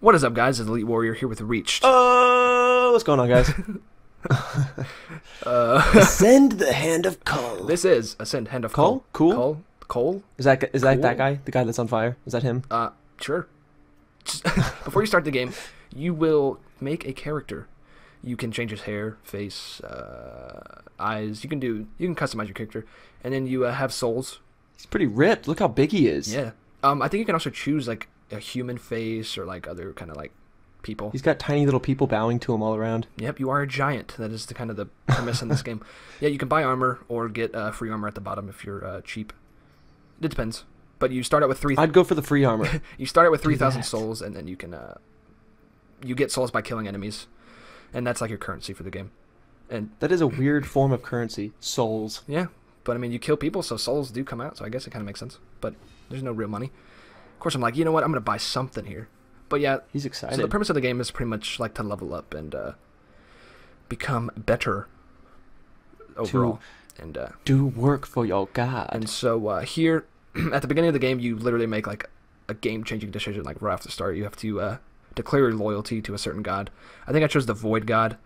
What is up, guys? It's Elite Warrior here with Reached. Oh, what's going on, guys? Uh, Ascend the hand of Kul. this is Ascend Hand of Cole? Cole. Cool? Cole? Cole? Is that is that Cool. that guy? The guy that's on fire? Is that him? Uh, sure. Just- Before you start the game, you will make a character. You can change his hair, face, uh, eyes. You can do. You can customize your character, and then you uh, have souls. He's pretty ripped. Look how big he is. Yeah. Um, I think you can also choose like a human face or like other kind of like people. He's got tiny little people bowing to him all around. Yep, you are a giant. That is the kind of the premise in this game. Yeah, you can buy armor or get uh, free armor at the bottom if you're uh, cheap. It depends, but you start out with three. I'd go for the free armor. you start out with three thousand souls, and then you can uh, you get souls by killing enemies, and that's like your currency for the game. And that is a weird form of currency. Souls. yeah, but I mean, you kill people, so souls do come out. So I guess it kind of makes sense. But there's no real money. Of course, I'm like, you know what? I'm gonna buy something here. But yeah, He's excited. so the premise of the game is pretty much like to level up and uh, become better overall. And uh, Do work for your god. and so uh, here at the beginning of the game, you literally make like a game-changing decision. Like right off the start, you have to uh, declare your loyalty to a certain god. I think I chose the Void God.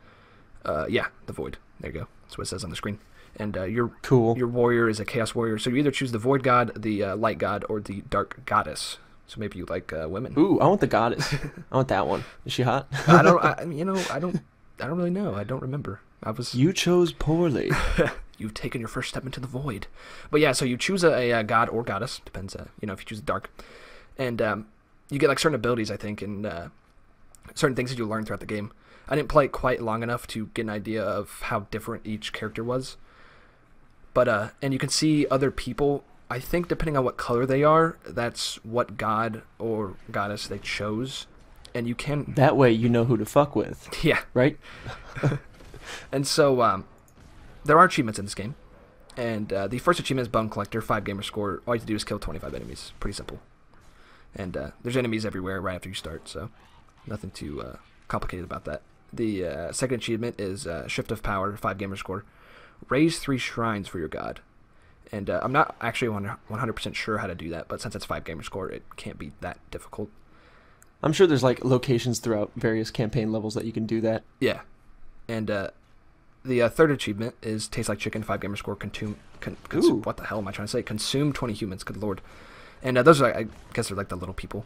Uh, yeah, the Void. There you go. That's what it says on the screen. And uh, your cool. your warrior is a Chaos Warrior. So you either choose the Void God, the uh, Light God, or the Dark Goddess. So maybe you like uh, women. Ooh, I want the goddess. I want that one. Is she hot? I don't. I, you know, I don't. I don't really know. I don't remember. I was. You chose poorly. You've taken your first step into the void. But yeah, so you choose a, a, god or goddess. Depends. Uh, you know, if you choose the dark, and um, you get like certain abilities, I think, and uh, certain things that you learn throughout the game. I didn't play it quite long enough to get an idea of how different each character was. But uh, and you can see other people. I think depending on what color they are, that's what god or goddess they chose, and you can. that way you know who to fuck with, Yeah, right? And so um, there are achievements in this game. And uh, the first achievement is Bone Collector, 5 gamer score. All you have to do is kill 25 enemies. Pretty simple. And uh, there's enemies everywhere right after you start, so nothing too uh, complicated about that. The uh, second achievement is uh, Shift of Power, 5 gamer score. Raise 3 shrines for your god. And uh, I'm not actually 100% sure how to do that, but since it's 5 gamer score, it can't be that difficult. I'm sure there's like locations throughout various campaign levels that you can do that. Yeah, and uh, the uh, third achievement is taste like chicken, five gamer score, consume. Con- cons- Ooh. what the hell am I trying to say? Consume twenty humans. Good lord. And uh, those are, I guess, they're like the little people.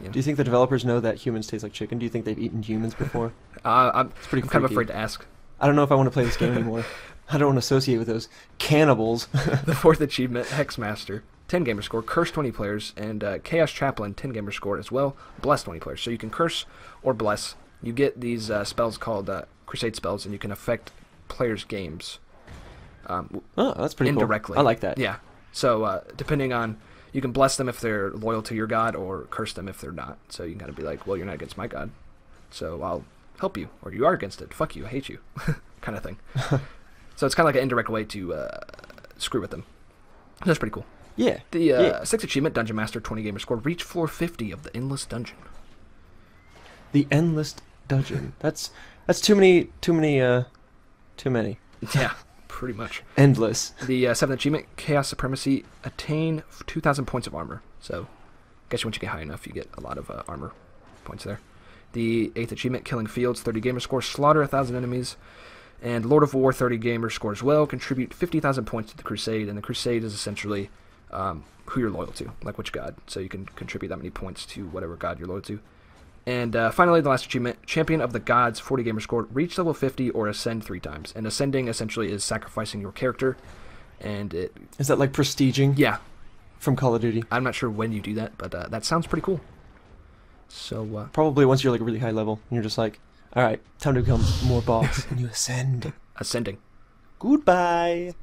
you know, Do you think the developers know that humans taste like chicken? Do you think they've eaten humans before? uh, I'm, It's pretty I'm kind of afraid to ask. I don't know if I want to play this game anymore. I don't want to associate with those cannibals. the fourth achievement, Hexmaster, ten gamer score, curse twenty players, and uh, Chaos Chaplain, ten gamer score as well, bless twenty players. So you can curse or bless. You get these uh, spells called uh, Crusade spells, and you can affect players' games. Um, Oh, that's pretty indirectly. cool. I like that. Yeah. So uh, depending on, you can bless them if they're loyal to your god, or curse them if they're not. So you can kind of be like, well, you're not against my god, so I'll help you, or you are against it. Fuck you, I hate you, kind of thing. so it's kind of like an indirect way to uh, screw with them. That's pretty cool. Yeah. The uh, Yeah. sixth achievement, Dungeon Master, 20 gamer score, reach floor 50 of the Endless Dungeon. The endless dungeon. That's that's too many too many uh too many. Yeah, pretty much. Endless. The uh, seventh achievement, Chaos Supremacy, attain 2,000 points of armor. So, I guess once you get high enough, you get a lot of uh, armor points there. The eighth achievement, Killing Fields, 30 gamer score, slaughter 1,000 enemies. And Lord of War, 30 gamer score as well, contribute 50,000 points to the Crusade. And the Crusade is essentially um, who you're loyal to, like which god. So you can contribute that many points to whatever god you're loyal to. And uh, finally, the last achievement, Champion of the Gods, 40 gamer score, reach level 50 or ascend three times. And ascending essentially is sacrificing your character. And it, Is that like prestiging yeah, from Call of Duty? I'm not sure when you do that, but uh, that sounds pretty cool. So, uh, Probably once you're like really high level and you're just like, all right, time to become more boss, and you ascend. ascending. Goodbye.